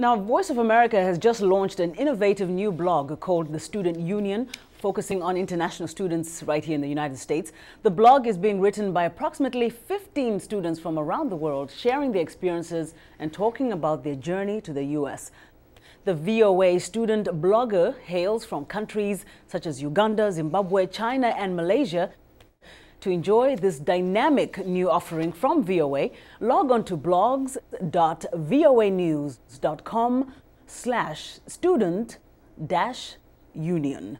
Now, Voice of America has just launched an innovative new blog called The Student Union, focusing on international students right here in the United States. The blog is being written by approximately 15 students from around the world, sharing their experiences and talking about their journey to the U.S. The VOA student blogger hails from countries such as Uganda, Zimbabwe, China, and Malaysia. To enjoy this dynamic new offering from VOA, log on to blogs.voanews.com slash student dash union.